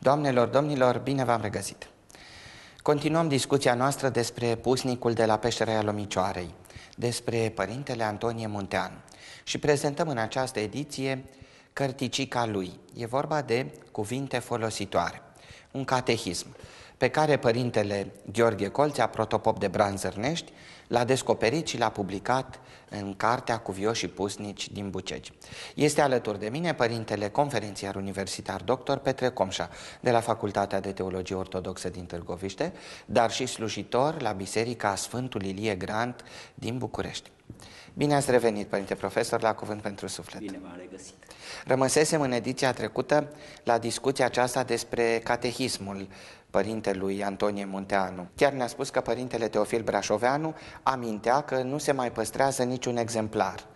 Doamnelor, domnilor, bine v-am regăsit! Continuăm discuția noastră despre pusnicul de la peștera Lomicioarei, despre părintele Antonie Munteanu și prezentăm în această ediție cărticica lui. E vorba de cuvinte folositoare, un catehism pe care părintele Gheorghe Colțea, protopop de Branzărnești, l-a descoperit și l-a publicat în cartea Cuvioșii Pusnici din Bucegi. Este alături de mine părintele conferențiar universitar dr. Petre Comșa de la Facultatea de Teologie Ortodoxă din Târgoviște, dar și slujitor la Biserica Sfântul Ilie Grant din București. Bine ați revenit, Părinte Profesor, la Cuvânt pentru Suflet. Bine v-am regăsit. Rămăsesem în ediția trecută la discuția aceasta despre catehismul părintelui Antonie Munteanu. Chiar ne-a spus că părintele Teofil Brașoveanu amintea că nu se mai păstrează niciun exemplar.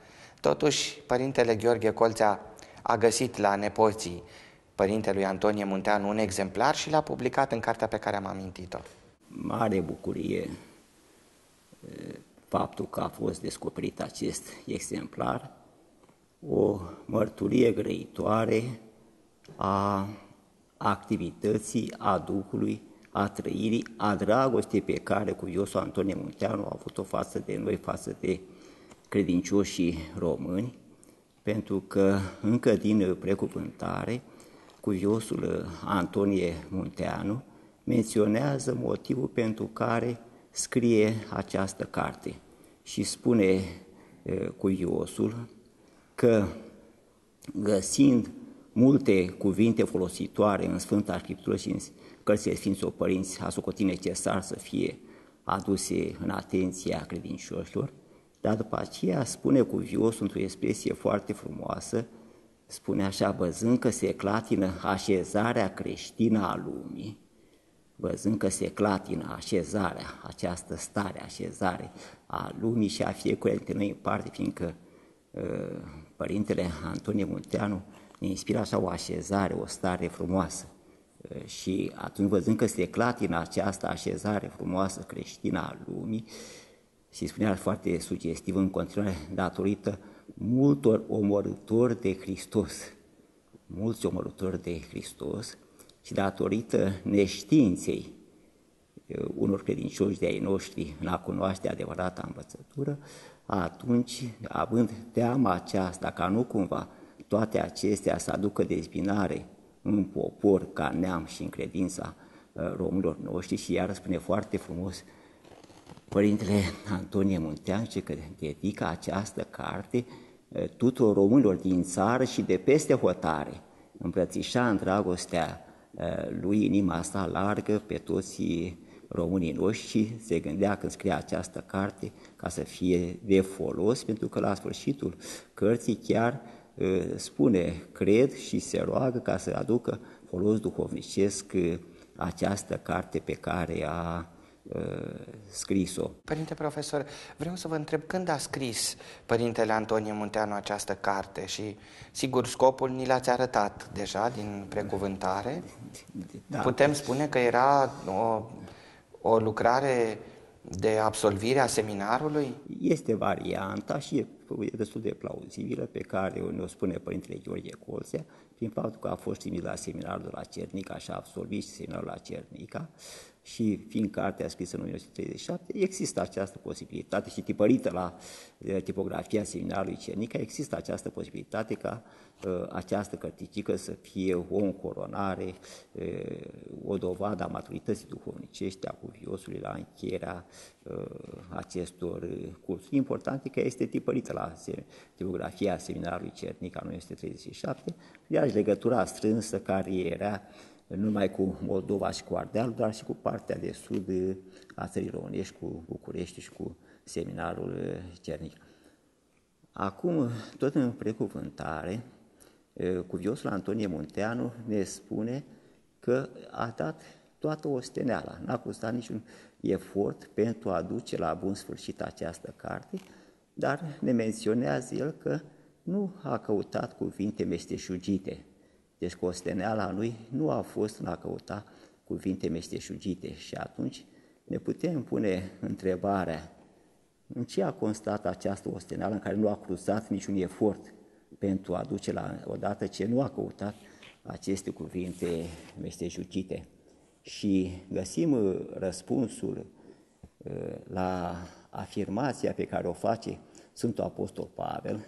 Totuși, părintele Gheorghe Colțea a găsit la nepoții părintelui Antonie Munteanu un exemplar și l-a publicat în cartea pe care am amintit-o. Mare bucurie faptul că a fost descoperit acest exemplar, o mărturie grăitoare a activității, a Duhului, a trăirii, a dragostei pe care cu Iosu Antonie Munteanu a avut-o față de noi, față de credincioșii români, pentru că încă din precuvântare, cuviosul Antonie Munteanu menționează motivul pentru care scrie această carte și spune cuviosul că găsind multe cuvinte folositoare în Sfânta Scriptură și în cărțile Sfinților Părinți a socotit necesar să fie aduse în atenția credincioșilor, dar după aceea spune cuvios într-o expresie foarte frumoasă, spune așa, văzând că se clatină așezarea creștină a lumii, văzând că se clatină așezarea, această stare, așezare a lumii și a fiecare dintre noi în parte, fiindcă uh, Părintele Antonie Munteanu ne inspiră așa o așezare, o stare frumoasă. Și atunci văzând că se clatină această așezare frumoasă creștină a lumii, și spunea foarte sugestiv în continuare, datorită multor omorători de Hristos, mulți omorători de Hristos și datorită neștiinței unor credincioși de ai noștri în a cunoaște adevărata învățătură, atunci, având teama aceasta ca nu cumva toate acestea să aducă dezbinare în popor, ca neam și în credința uh, românilor noștri. Și iar spune foarte frumos Părintele Antonie Muntean ce că dedică această carte uh, tuturor românilor din țară și de peste hotare, îmbrățișa în dragostea uh, lui inima asta largă pe toți românii noștri și se gândea când scria această carte ca să fie de folos, pentru că la sfârșitul cărții chiar spune, cred și se roagă ca să aducă folos duhovnicesc această carte pe care a scris-o. Părinte profesor, vreau să vă întreb când a scris Părintele Antonie Munteanu această carte și sigur scopul ni l-ați arătat deja din precuvântare. Da. Putem spune că era o, o lucrare de absolvire a seminarului? Este varianta și e destul de plauzibilă pe care ne-o spune Părintele Gheorghe Colțea, prin faptul că a fost trimis la seminarul de la Cernica și a absolvit seminarul la Cernica și fiind cartea scrisă în 1937, există această posibilitate și tipărită la tipografia seminarului Cernica, există această posibilitate ca uh, această cărticică să fie o încoronare, uh, o dovadă a maturității duhovnicești a cuviosului la încheierea uh, acestor cursuri. Important e că este tipărită la tipografia seminarului Cernica 1937, iar legătura strânsă care era nu numai cu Moldova și cu Ardealul, dar și cu partea de sud a țării românești, cu București și cu seminarul Cernic. Acum, tot în precuvântare, cuviosul Antonie Munteanu ne spune că a dat toată osteneala, n-a costat niciun efort pentru a duce la bun sfârșit această carte, dar ne menționează el că nu a căutat cuvinte mesteșugite, deci costeneala lui nu a fost în a căuta cuvinte meșteșugite și atunci ne putem pune întrebarea în ce a constat această osteneală în care nu a cruzat niciun efort pentru a duce la odată ce nu a căutat aceste cuvinte mestejucite și găsim uh, răspunsul uh, la afirmația pe care o face Sfântul Apostol Pavel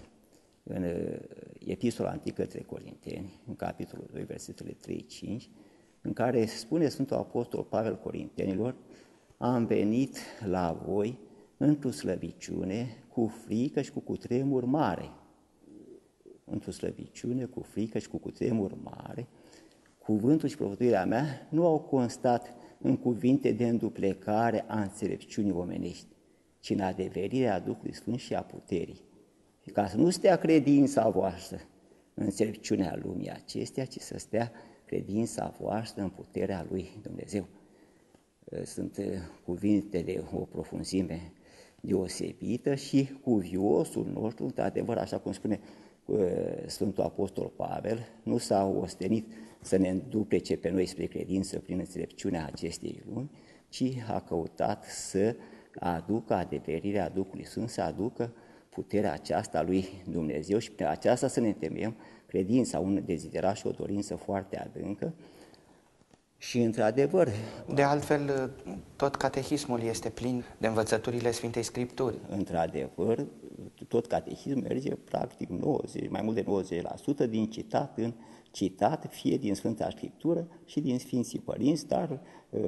în uh, Epistola Antică către Corinteni, în capitolul 2, versetele 3-5, în care spune Sfântul Apostol Pavel Corintenilor, am venit la voi într-o slăbiciune, cu frică și cu cutremur mare. Într-o slăbiciune, cu frică și cu cutremur mare, cuvântul și profătuirea mea nu au constat în cuvinte de înduplecare a înțelepciunii omenești, ci în adeverirea Duhului Sfânt și a puterii. Și ca să nu stea credința voastră în înțelepciunea lumii acestea, ci să stea credința voastră în puterea lui Dumnezeu. Sunt cuvinte de o profunzime deosebită și cuviosul nostru, într-adevăr, așa cum spune Sfântul Apostol Pavel, nu s-a ostenit să ne înduplece pe noi spre credință prin înțelepciunea acestei lumi, ci a căutat să aducă adeverirea Duhului Sfânt, să aducă puterea aceasta lui Dumnezeu și pe aceasta să ne temem credința, un deziderat și o dorință foarte adâncă, și într-adevăr... De altfel, tot catehismul este plin de învățăturile Sfintei Scripturi. Într-adevăr, tot catehismul merge practic 90, mai mult de 90% din citat în citat, fie din Sfânta Scriptură și din Sfinții Părinți, dar uh,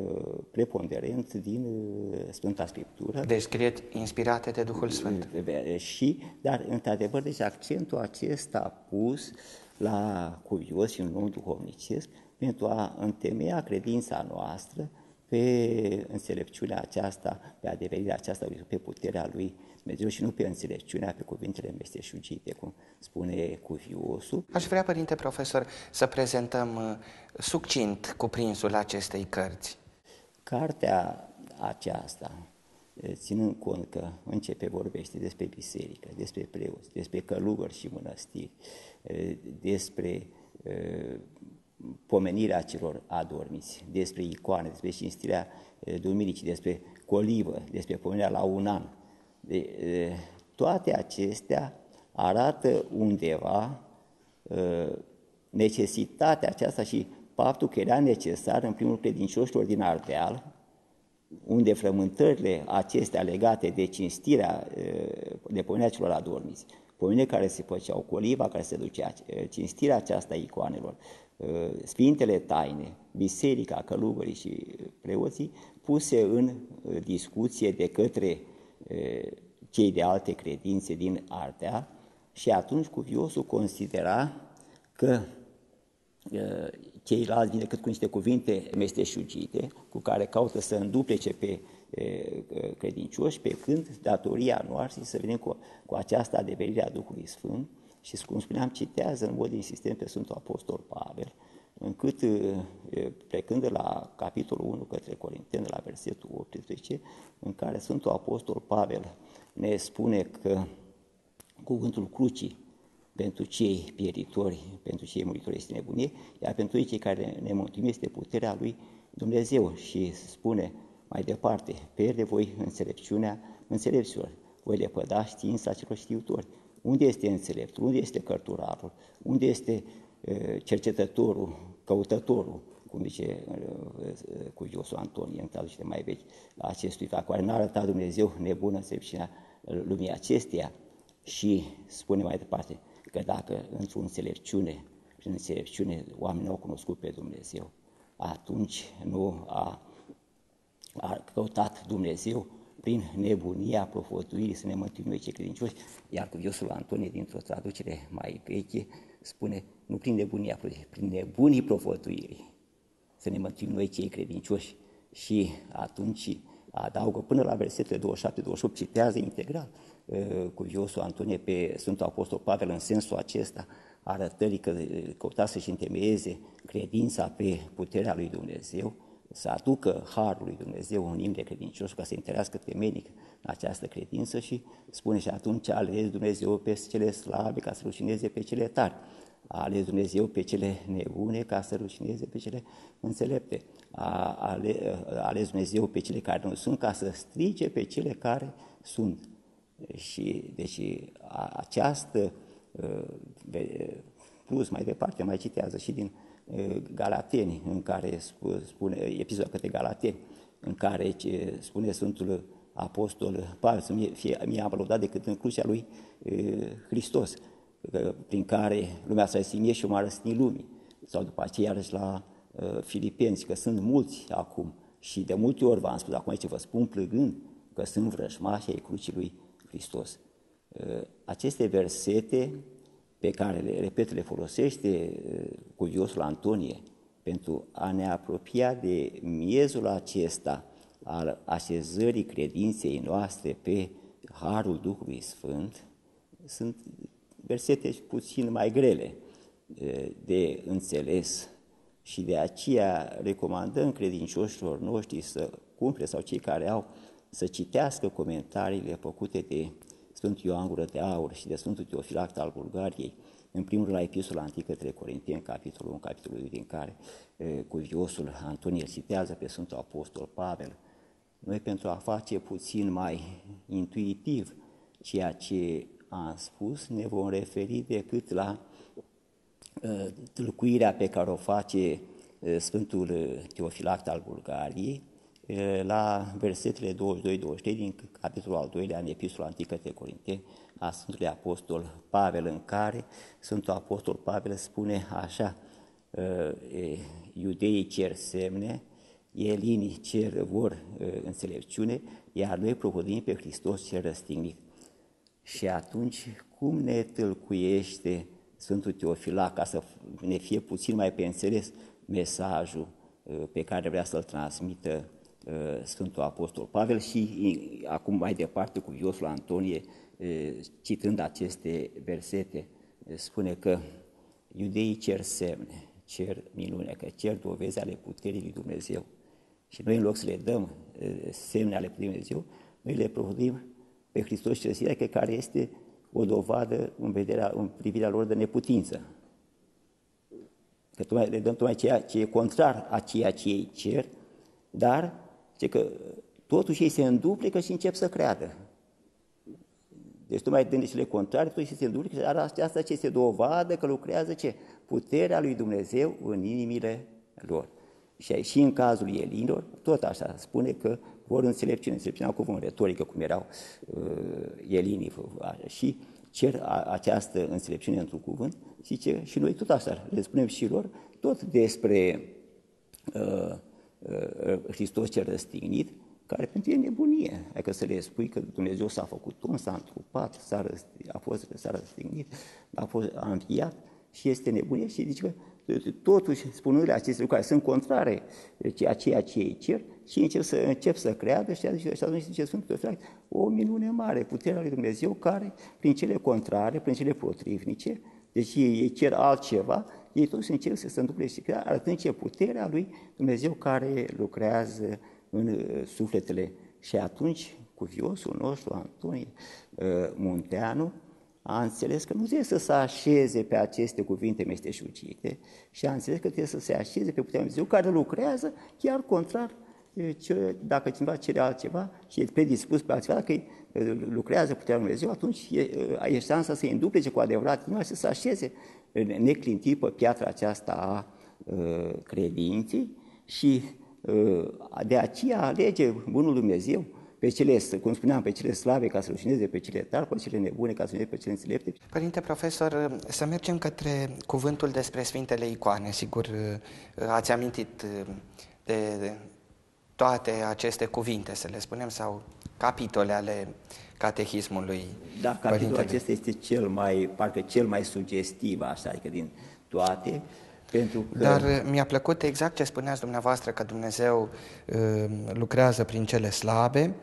preponderent din uh, Sfânta Scriptură. Deci scrie inspirate de Duhul Sfânt. Și, dar într-adevăr, deci accentul acesta pus la cuvios și în lume duhovnicesc, pentru a întemeia credința noastră pe înțelepciunea aceasta, pe adeverirea aceasta, pe puterea lui Dumnezeu și nu pe înțelepciunea, pe cuvintele mesteșugite, cum spune cuviosul. Aș vrea, părinte profesor, să prezentăm uh, succint cuprinsul acestei cărți. Cartea aceasta, uh, ținând cont că începe vorbește despre biserică, despre preoți, despre călugări și mănăstiri, uh, despre pomenirea celor adormiți, despre icoane, despre cinstirea duminicii, despre colivă, despre pomenirea la un an. De, de, toate acestea arată undeva necesitatea aceasta și faptul că era necesar, în primul credincioșilor din Ardeal, unde frământările acestea legate de cinstirea, de pomenirea celor adormiți, pomenirea care se făceau, coliva care se ducea, cinstirea aceasta icoanelor, Uh, Sfintele Taine, biserica, călugării și preoții, puse în uh, discuție de către uh, cei de alte credințe din Artea și atunci cuviosul considera că ceilalți vin decât cu niște cuvinte mesteșugite, cu care caută să înduplece pe credincioși, pe când datoria noastră să venim cu, cu această adeverire a Duhului Sfânt, și, cum spuneam, citează în mod insistent pe Sfântul Apostol Pavel, încât, plecând de la capitolul 1 către Corinteni, de la versetul 18, în care Sfântul Apostol Pavel ne spune că cuvântul crucii pentru cei pieritori, pentru cei muritori este nebunie, iar pentru cei care ne mântuim este puterea lui Dumnezeu. Și spune mai departe, pierde voi înțelepciunea înțelepților, voi lepăda știința celor știutori, unde este înțeleptul? Unde este cărturarul? Unde este cercetătorul, căutătorul, cum zice cu Iosu Antonie în traducere mai vechi, la acestui fac, care n-a arătat Dumnezeu nebună înțelepciunea lumii acesteia și spune mai departe că dacă într-o înțelepciune, prin înțelepciune, oamenii au cunoscut pe Dumnezeu, atunci nu a, a căutat Dumnezeu prin nebunia profătuirii să ne mântuim noi cei credincioși, iar cuviosul Antonie, dintr-o traducere mai veche, spune, nu prin nebunia, prin nebunii profătuirii, să ne mântuim noi cei credincioși. Și atunci adaugă până la versetele 27-28, citează integral uh, cuviosul Antonie pe Sfântul Apostol Pavel în sensul acesta, arătării că uh, căuta să-și întemeieze credința pe puterea lui Dumnezeu, să aducă Harul lui Dumnezeu în de credincioși ca să întărească temenic această credință și spune și atunci a ales Dumnezeu pe cele slabe ca să rușineze pe cele tari. A ales Dumnezeu pe cele nebune ca să rușineze pe cele înțelepte. A ales Dumnezeu pe cele care nu sunt ca să strice pe cele care sunt. Și deci această plus mai departe mai citează și din Galateni, în care spune, episodul către Galateni, în care spune Sfântul Apostol Pavel să fie, mi-a aplaudat decât în crucea lui Hristos, prin care lumea s-a răstignit și eu m-a răstignit lumii. Sau după aceea iarăși la Filipeni, că sunt mulți acum și de multe ori v-am spus, acum aici vă spun plângând, că sunt vrăjmași ai crucii lui Hristos. Aceste versete pe care, le, repet, le folosește cuviosul Antonie pentru a ne apropia de miezul acesta al așezării credinței noastre pe Harul Duhului Sfânt, sunt versete puțin mai grele de înțeles. Și de aceea recomandăm credincioșilor noștri să cumple sau cei care au să citească comentariile făcute de Sfântul Ioan Gură de Aur și de Sfântul Teofilact al Bulgariei, în primul rând la Epistola Antică către Corinteni, capitolul 1, capitolul 2, din care e, cuviosul Antonie îl citează pe Sfântul Apostol Pavel. Noi pentru a face puțin mai intuitiv ceea ce am spus, ne vom referi decât la e, tâlcuirea pe care o face e, Sfântul Teofilact al Bulgariei, la versetele 22-23 din capitolul al doilea în Epistola Antică de Corinteni a Sfântului Apostol Pavel, în care Sfântul Apostol Pavel spune așa, iudeii cer semne, elinii cer vor înțelepciune, iar noi propovădim pe Hristos cel răstignit. Și atunci, cum ne tâlcuiește Sfântul Teofila ca să ne fie puțin mai pe înțeles mesajul pe care vrea să-l transmită Uh, Sfântul Apostol Pavel și acum mai departe cu Iosul Antonie, uh, citând aceste versete, uh, spune că iudeii cer semne, cer minune, că cer dovezi ale puterii lui Dumnezeu. Și noi în loc să le dăm semne ale puterii lui Dumnezeu, noi le provodim pe Hristos cel Sfânt, care este o dovadă în, vederea, în privirea lor de neputință. Că tocmai, le dăm tocmai ceea ce e contrar a ceea ce ei cer, dar Zice că totuși ei se înduplică și încep să creadă. Deci tu mai dând cele contrare, tu se înduplică, dar asta ce se dovadă că lucrează ce? Puterea lui Dumnezeu în inimile lor. Și, și în cazul elinilor, tot așa, spune că vor înțelepciune, înțelepciunea cuvânt retorică, cum erau uh, elinii, și cer a, această înțelepciune într-un cuvânt, zice, și noi tot așa, le spunem și lor, tot despre uh, Uh, Hristos cel răstignit, care pentru ei e nebunie. Adică să le spui că Dumnezeu s-a făcut om, s-a întrupat, s-a, răstignit, a fost, s-a răstignit, a, fost, a înviat și este nebunie și zice că totuși spunârile aceste lucruri sunt contrare a ceea ce ei cer și încep să, încep să creadă și atunci zice Sfântul Teofil, o minune mare, puterea lui Dumnezeu care prin cele contrare, prin cele potrivnice, deci ei, ei cer altceva ei toți încerc să se întâmple și arătând ce puterea lui Dumnezeu care lucrează în uh, sufletele. Și atunci, cuviosul nostru, Antonie uh, Munteanu, a înțeles că nu trebuie să se așeze pe aceste cuvinte mesteșugite și a înțeles că trebuie să se așeze pe puterea Dumnezeu care lucrează chiar contrar uh, dacă cineva cere altceva și e predispus pe altceva, dacă lucrează puterea Dumnezeu, atunci e, e șansa să-i înduplece cu adevărat, nu să se așeze neclintit pe piatra aceasta a ă, credinței și ă, de aceea alege Bunul Dumnezeu pe cele, cum spuneam, pe cele slabe ca să rușineze pe cele tari, pe cele nebune ca să rușineze pe cele înțelepte. Părinte profesor, să mergem către cuvântul despre Sfintele Icoane. Sigur, ați amintit de toate aceste cuvinte, să le spunem, sau capitole ale catehismului Da, capitolul acesta este cel mai, parcă cel mai sugestiv, așa, adică din toate, pentru că... Dar uh, mi-a plăcut exact ce spuneați dumneavoastră, că Dumnezeu uh, lucrează prin cele slabe,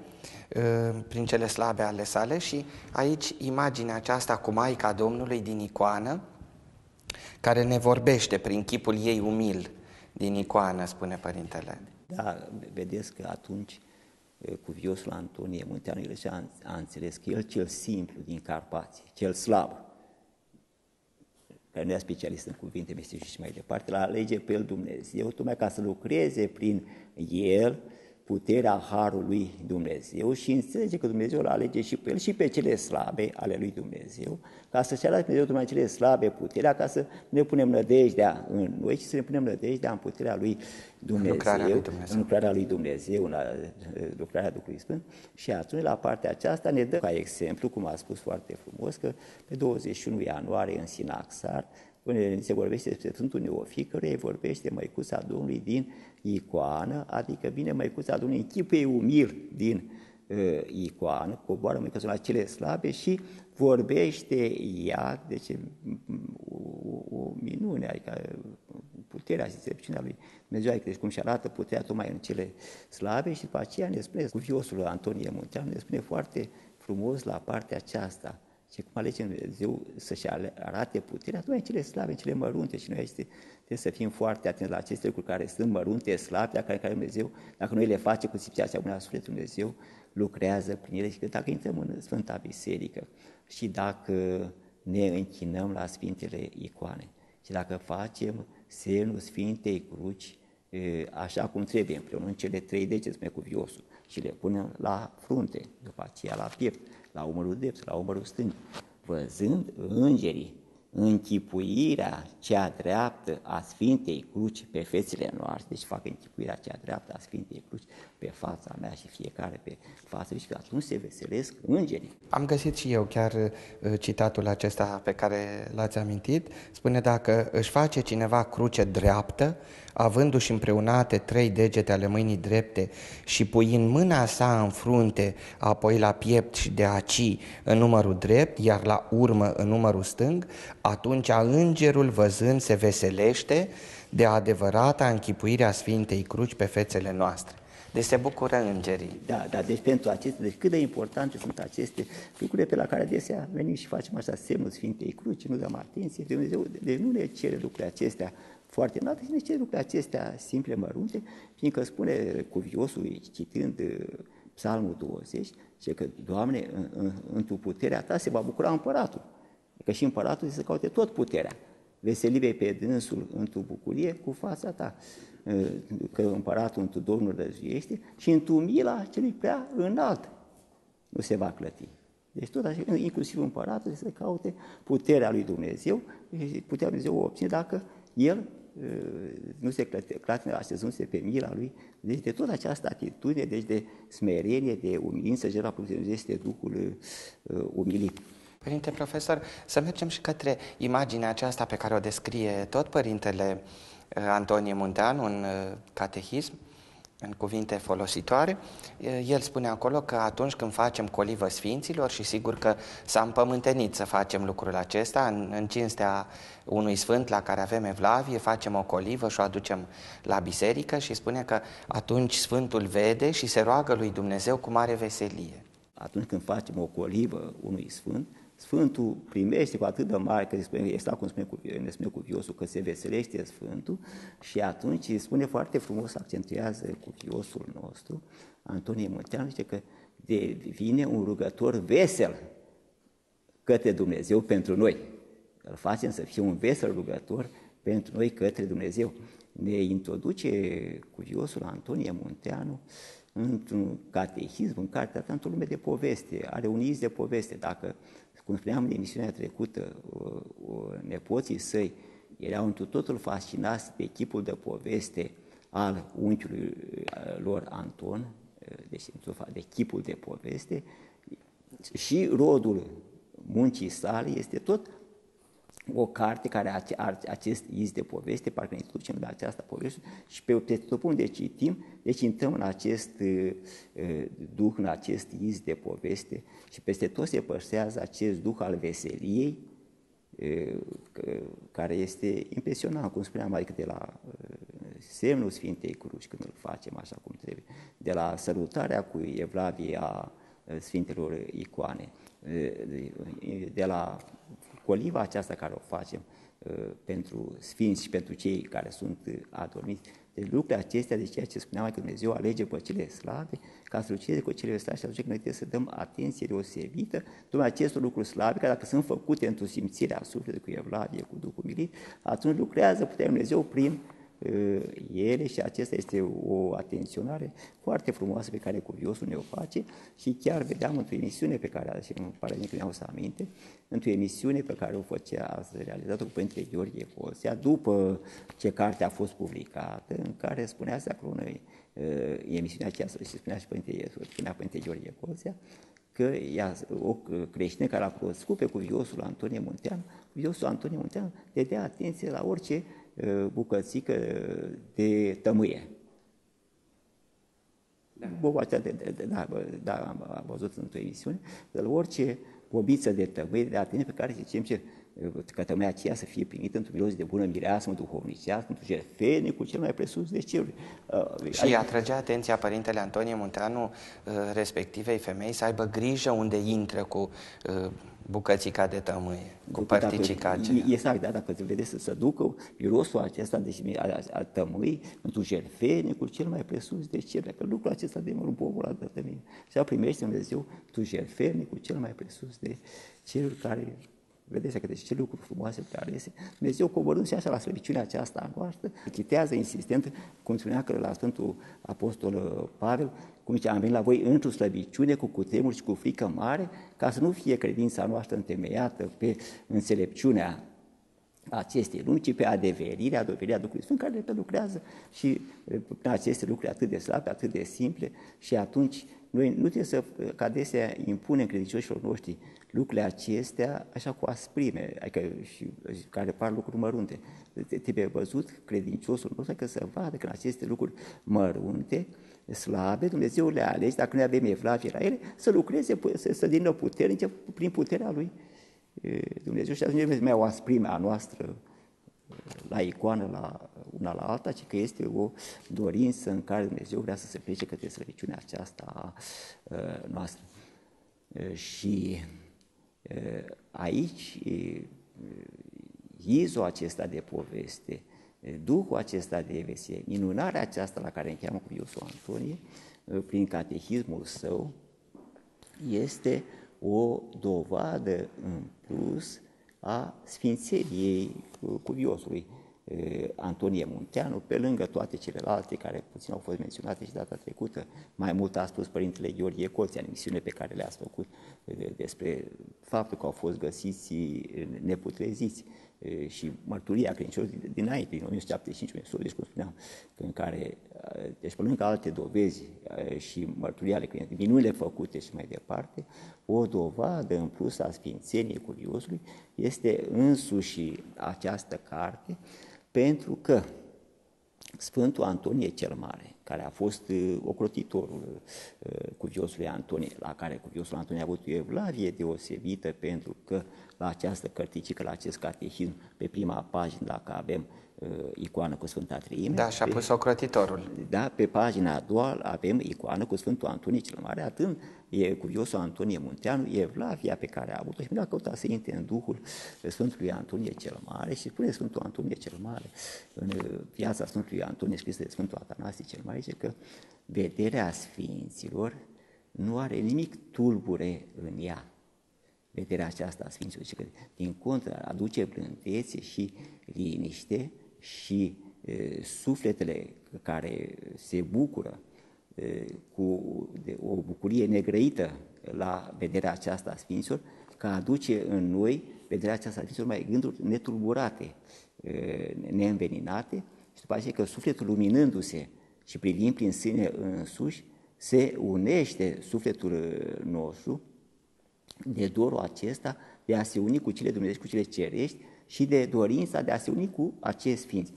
uh, prin cele slabe ale sale și aici imaginea aceasta cu Maica Domnului din icoană, care ne vorbește prin chipul ei umil din icoană, spune Părintele. Da, vedeți că atunci cuviosul Antonie Munteanu Ileșa a, a înțeles că el cel simplu din Carpații, cel slab, care nu era specialist în cuvinte mistice și mai departe, la alege pe el Dumnezeu, tocmai ca să lucreze prin el puterea Harului Dumnezeu și înțelege că Dumnezeu îl alege și pe el și pe cele slabe ale lui Dumnezeu, ca să-și arate Dumnezeu numai cele slabe puterea, ca să ne punem nădejdea în noi și să ne punem nădejdea în puterea lui Dumnezeu, în lucrarea lui Dumnezeu, în lucrarea, lui Dumnezeu, în lucrarea Duhului Sfânt. Și atunci, la partea aceasta, ne dă ca exemplu, cum a spus foarte frumos, că pe 21 ianuarie în Sinaxar, când se vorbește despre Sfântul Neofic, căruia vorbește Măicuța Domnului din icoană, adică vine Măicuța Domnului în chipul ei umil din uh, icoană, coboară Măicuța la cele slabe și vorbește ea, deci o, o minune, adică puterea și înțelepciunea lui Dumnezeu, adică deci cum și arată puterea tocmai în cele slabe și după aceea ne spune, cuviosul Antonie Munteanu ne spune foarte frumos la partea aceasta, și cum alege Dumnezeu să-și arate puterea, atunci în cele slabe, în cele mărunte. Și noi este, trebuie să fim foarte atenți la aceste lucruri care sunt mărunte, slabe, care, care Dumnezeu, dacă noi le face cu simțirea cea bună a Sfântului Dumnezeu, lucrează prin ele. Și că dacă intrăm în Sfânta Biserică și dacă ne închinăm la Sfintele Icoane și dacă facem semnul Sfintei Cruci așa cum trebuie, împreună în cele trei degete, spune cuviosul, și le punem la frunte, după aceea la piept, la umărul drept, la umărul stâng, văzând îngerii închipuirea cea dreaptă a Sfintei Cruci pe fețele noastre, deci fac închipuirea cea dreaptă a Sfintei Cruci pe fața mea și fiecare pe față, și atunci se veselesc îngerii. Am găsit și eu chiar uh, citatul acesta pe care l-ați amintit, spune dacă își face cineva cruce dreaptă, avându-și împreunate trei degete ale mâinii drepte și puind mâna sa în frunte, apoi la piept și de aci în numărul drept, iar la urmă în numărul stâng, atunci îngerul văzând se veselește de adevărata închipuirea Sfintei Cruci pe fețele noastre. Deci se bucură îngerii. Da, da, deci pentru aceste, deci cât de importante sunt aceste lucruri pe la care adesea venim și facem așa semnul Sfintei Cruci, nu dăm atenție, Dumnezeu deci nu ne cere lucrurile acestea foarte înalte, ci ne cere lucrurile acestea simple, mărunte, fiindcă spune cuviosul, citând uh, Psalmul 20, ce că, Doamne, în, în, în tu puterea ta se va bucura împăratul. Că și împăratul se caute tot puterea. Veselive pe dânsul în tu bucurie cu fața ta că împăratul într Domnul răzuiește și într mila celui prea înalt nu se va clăti. Deci tot așa, inclusiv împăratul să caute puterea lui Dumnezeu și puterea lui Dumnezeu o obține dacă el nu se clatine așezându-se pe mila lui. Deci de tot această atitudine, deci de smerenie, de umilință, jertfa Dumnezeu este Duhul umilit. Părinte profesor, să mergem și către imaginea aceasta pe care o descrie tot Părintele uh, Antonie Munteanu în uh, catehism, în cuvinte folositoare. Uh, el spune acolo că atunci când facem colivă sfinților și sigur că s-a împământenit să facem lucrul acesta în, în cinstea unui sfânt la care avem evlavie, facem o colivă și o aducem la biserică și spune că atunci Sfântul vede și se roagă lui Dumnezeu cu mare veselie. Atunci când facem o colivă unui sfânt, Sfântul primește cu atât de mare, că spune, exact cum spune, ne spune cuviosul, că se veselește Sfântul și atunci spune foarte frumos, accentuează cuviosul nostru, Antonie Munteanu, zice că devine un rugător vesel către Dumnezeu pentru noi. Îl facem să fie un vesel rugător pentru noi către Dumnezeu. Ne introduce cuviosul Antonie Munteanu într-un catehism, în cartea ta, într-o lume de poveste, are un iz de poveste. Dacă cum spuneam în emisiunea trecută, nepoții săi erau într totul fascinați de chipul de poveste al unchiului lor Anton, deci de chipul de poveste, și rodul muncii sale este tot o carte care are acest iz de poveste, parcă ne ducem la această poveste și pe, pe tot unde citim, deci intrăm în acest uh, duh, în acest iz de poveste și peste tot se păstrează acest duh al veseliei, uh, care este impresionant, cum spuneam, adică de la uh, semnul Sfintei Cruci, când îl facem așa cum trebuie, de la sărutarea cu Evlavia Sfintelor Icoane, de la coliva aceasta care o facem uh, pentru sfinți și pentru cei care sunt uh, adormiți, de lucrurile acestea, de ceea ce spuneam că Dumnezeu alege pe cele slabe ca să lucreze cu cele slabe și atunci că noi trebuie să dăm atenție deosebită tocmai acestor lucruri slabe, care dacă sunt făcute într-o simțire a sufletului cu evlavie, cu Duhul milit, atunci lucrează puterea Dumnezeu prin ele și acesta este o atenționare foarte frumoasă pe care cuviosul ne o face și chiar vedeam într-o emisiune pe care, și îmi pare că mi-au să aminte, într-o emisiune pe care o făcea, a realizat-o cu Părintele Gheorghe Colțea, după ce carte a fost publicată, în care spunea acolo în emisiunea aceasta și spunea și Părintele, spunea Părintele Gheorghe Colțea, că ea, o creștină care a cunoscut pe cuviosul Antonie Muntean, cuviosul Antonie Muntean dea atenție la orice uh, bucățică de tămâie. Da. Boba de, de, de, da, da, am, am văzut într-o emisiune, de la orice bobiță de tămâie, de atenție pe care zicem ce că tămâia aceea să fie primită într-un miros de bună mireasmă duhovnicească, într-un jertfenicul cel mai presus de ceruri. Uh, și adică... atrage atenția Părintele Antonie Munteanu uh, respectivei femei să aibă grijă unde intră cu uh, bucățica de tămâie, cu particica aceea. Exact, da, dacă te vedeți să se ducă mirosul acesta de a, a tămâi într-un jertfenicul cel mai presus de ceruri, că lucrul acesta de mult bobul la dătămine. Și a primește Dumnezeu tu jertfenicul cel mai presus de ceruri care Vedeți că deci ce lucruri frumoase pe care alese. Dumnezeu coborând și așa la slăbiciunea aceasta a noastră, chitează insistent, cum spunea că la Sfântul Apostol uh, Pavel, cum zice, am venit la voi într-o slăbiciune, cu cutremur și cu frică mare, ca să nu fie credința noastră întemeiată pe înțelepciunea acestei lumi, ci pe adeverirea, adeverirea Duhului Sfânt, care le lucrează și uh, prin aceste lucruri atât de slabe, atât de simple și atunci noi nu trebuie să, ca adesea, impunem credincioșilor noștri lucrurile acestea așa cu asprime, adică și, care par lucruri mărunte. Trebuie văzut credinciosul nostru că să vadă că în aceste lucruri mărunte, slabe, Dumnezeu le alege, dacă noi avem evlavie la ele, să lucreze, să, să devină puternice prin puterea Lui. Dumnezeu și atunci mai o asprime a noastră la icoană, la una la alta, ci că este o dorință în care Dumnezeu vrea să se plece către slăbiciunea aceasta a noastră. Și aici izul acesta de poveste, duhul acesta de veselie, minunarea aceasta la care încheamă cu Iosu Antonie, prin catehismul său, este o dovadă în plus a sfințeniei cuviosului. Antonie Munteanu, pe lângă toate celelalte care puțin au fost menționate și data trecută, mai mult a spus Părintele Gheorghe Colțea în emisiune pe care le-ați făcut despre faptul că au fost găsiți neputreziți și mărturia credincioșilor dinainte, din 1975, deci cum spuneam, în care, deci pe lângă alte dovezi și mărturia ale credincioșilor, minunile făcute și mai departe, o dovadă în plus a sfințeniei curiosului este însuși această carte, pentru că Sfântul Antonie cel Mare, care a fost uh, ocrotitorul uh, cuviosului Antonie, la care cuviosul Antonie a avut o evlavie deosebită pentru că la această cărticică, la acest catehism, pe prima pagină, dacă avem uh, icoană cu Sfânta Treime. Da, și-a pus ocrotitorul. Da, pe pagina a doua avem icoană cu Sfântul Antonie cel Mare, atât e cuviosul Antonie Munteanu, e Vlavia pe care a avut-o și mi-a căutat să intre în Duhul Sfântului Antonie cel Mare și spune Sfântul Antonie cel Mare în viața Sfântului Antonie scrisă de Sfântul Atanasie cel Mare, zice că vederea Sfinților nu are nimic tulbure în ea. Vederea aceasta a Sfinților, zice că din contră aduce blândețe și liniște și e, sufletele care se bucură cu de, o bucurie negrăită la vederea aceasta a Sfinților, că aduce în noi vederea aceasta a Sfinților mai gânduri netulburate, neînveninate și după aceea că sufletul luminându-se și privind prin sine însuși, se unește sufletul nostru de dorul acesta de a se uni cu cele Dumnezeu, cu cele cerești și de dorința de a se uni cu acești sfinți.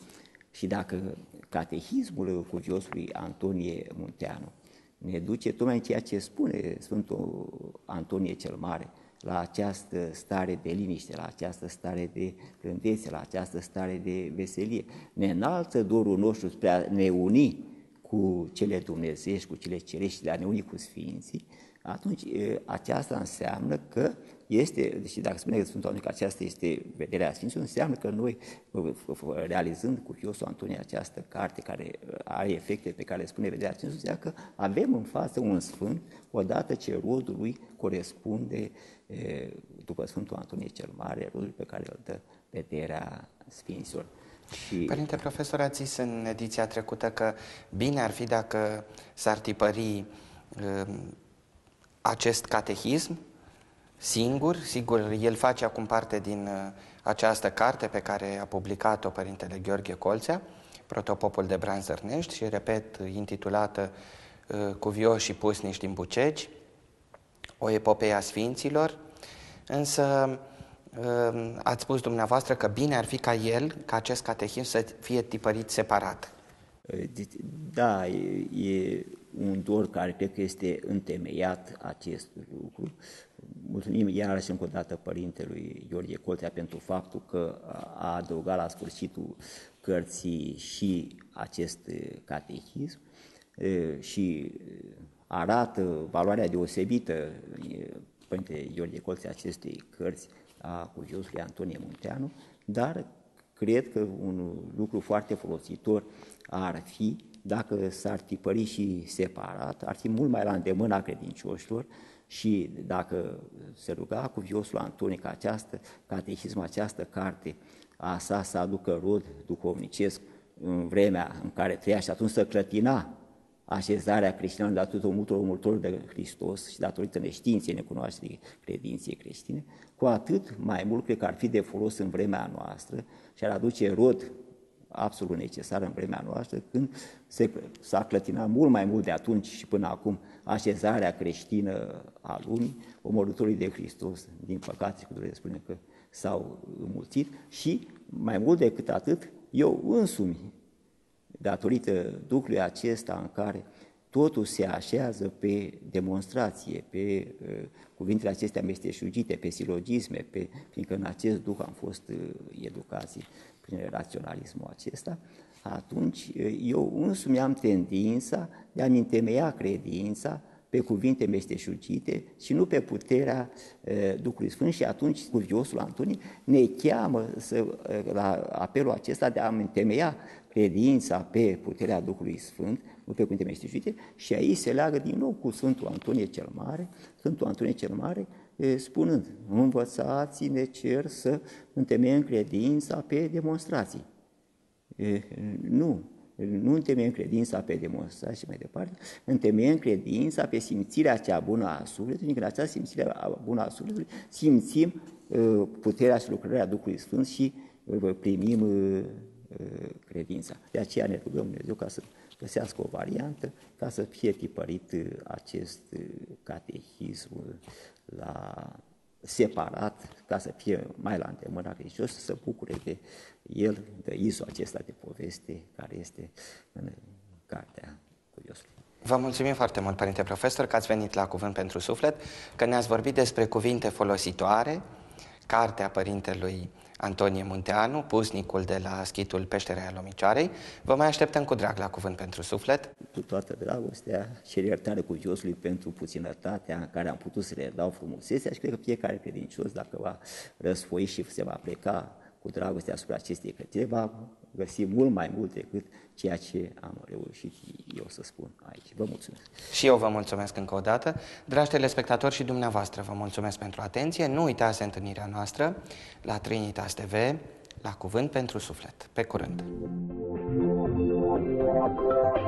Și dacă catehismul cuviosului Antonie Munteanu ne duce tocmai în ceea ce spune Sfântul Antonie cel Mare, la această stare de liniște, la această stare de plândețe, la această stare de veselie. Ne înalță dorul nostru spre a ne uni cu cele dumnezești, cu cele cerești, de a ne uni cu Sfinții, atunci aceasta înseamnă că este, și dacă spune Sfântul Antonie că aceasta este vederea Sfinților, înseamnă că noi, realizând cu Fiosul Antonie această carte care are efecte pe care le spune vederea Sfinților, înseamnă că avem în față un Sfânt, odată ce rodul lui corespunde, după Sfântul Antonie cel Mare, rodul pe care îl dă vederea Sfinților. Și... Părinte profesor, ați zis în ediția trecută că bine ar fi dacă s-ar tipări uh, acest catehism singur, sigur, el face acum parte din uh, această carte pe care a publicat-o Părintele Gheorghe Colțea, Protopopul de Branzărnești și, repet, intitulată uh, Cuvioși și pusnici din Bucegi, o epopee a Sfinților, însă uh, ați spus dumneavoastră că bine ar fi ca el, ca acest catehism să fie tipărit separat. Da, e, e un dor care cred că este întemeiat acest lucru. Mulțumim. Iarăși încă o dată Părintelui Gheorghe Coltea pentru faptul că a adăugat la sfârșitul cărții și acest catehism și arată valoarea deosebită Părinte Gheorghe Colțea acestei cărți a cuviosului Antonie Munteanu, dar cred că un lucru foarte folositor ar fi dacă s-ar tipări și separat, ar fi mult mai la îndemâna credincioșilor și dacă se ruga cu viosul Antonie ca această catehism, această carte a sa să aducă rod duhovnicesc în vremea în care trăia și atunci să clătina așezarea creștină datorită multor multor de Hristos și datorită neștiinței, necunoașterii credinței creștine, cu atât mai mult cred că ar fi de folos în vremea noastră și ar aduce rod absolut necesar în vremea noastră, când se, s-a clătinat mult mai mult de atunci și până acum așezarea creștină a lumii, omorâtorii de Hristos, din păcate, cu durere spune că s-au înmulțit și, mai mult decât atât, eu însumi, datorită Duhului acesta în care totul se așează pe demonstrație, pe uh, cuvintele acestea mesteșugite, pe silogisme, pe, fiindcă în acest Duh am fost uh, educați prin raționalismul acesta, atunci uh, eu însumi am tendința de a-mi întemeia credința pe cuvinte mesteșugite și nu pe puterea uh, Duhului Sfânt și atunci cuviosul Antonie ne cheamă să, uh, la apelul acesta de a-mi întemeia credința pe puterea Duhului Sfânt, nu pe cuvinte mesteșugite, și aici se leagă din nou cu Sfântul Antonie cel Mare, Sfântul Antonie cel Mare, spunând, învățați-ne cer să întemeiem credința pe demonstrații. Nu, nu întemeiem credința pe demonstrații și mai departe, întemeiem credința pe simțirea cea bună a sufletului, în această simțire bună a sufletului simțim puterea și lucrarea Duhului Sfânt și primim credința. De aceea ne rugăm Dumnezeu ca să găsească o variantă ca să fie tipărit acest catehism la separat, ca să fie mai la îndemâna credincios, să se bucure de el, de izul acesta de poveste care este în cartea curiosului. Vă mulțumim foarte mult, Părinte Profesor, că ați venit la Cuvânt pentru Suflet, că ne-ați vorbit despre cuvinte folositoare, cartea Părintelui Antonie Munteanu, pusnicul de la schitul Peșterea Lomicioarei. Vă mai așteptăm cu drag la Cuvânt pentru Suflet. Cu toată dragostea și iertare cuviosului pentru puținătatea în care am putut să le dau frumusețea și cred că fiecare credincios, dacă va răsfoi și se va pleca cu dragoste asupra acestei credințe, va găsi mult mai mult decât ceea ce am reușit eu să spun aici. Vă mulțumesc. Și eu vă mulțumesc încă o dată. Dragi telespectatori și dumneavoastră, vă mulțumesc pentru atenție. Nu uitați întâlnirea noastră la Trinitas TV, la Cuvânt pentru Suflet. Pe curând! Thank you.